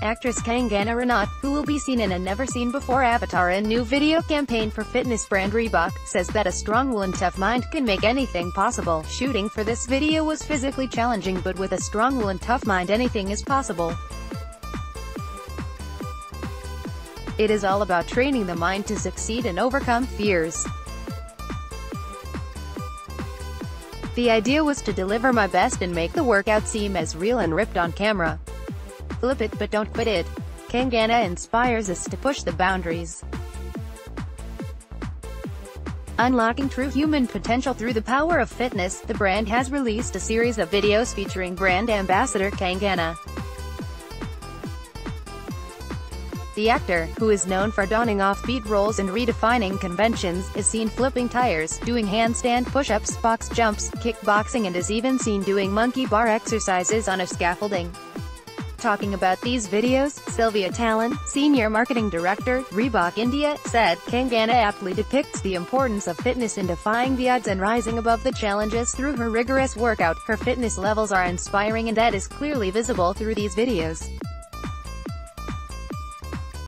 Actress Kangana Ranaut, who will be seen in a never-seen-before avatar and new video campaign for fitness brand Reebok, says that a strong will and tough mind can make anything possible. Shooting for this video was physically challenging but with a strong will and tough mind anything is possible. It is all about training the mind to succeed and overcome fears. The idea was to deliver my best and make the workout seem as real and ripped on camera. Flip it but don't quit it. Kangana inspires us to push the boundaries. Unlocking true human potential through the power of fitness, the brand has released a series of videos featuring brand ambassador Kangana. The actor, who is known for donning offbeat roles and redefining conventions, is seen flipping tires, doing handstand push-ups, box jumps, kickboxing and is even seen doing monkey bar exercises on a scaffolding. Talking about these videos, Sylvia Talon, Senior Marketing Director, Reebok India, said, Kangana aptly depicts the importance of fitness in defying the odds and rising above the challenges through her rigorous workout. Her fitness levels are inspiring and that is clearly visible through these videos.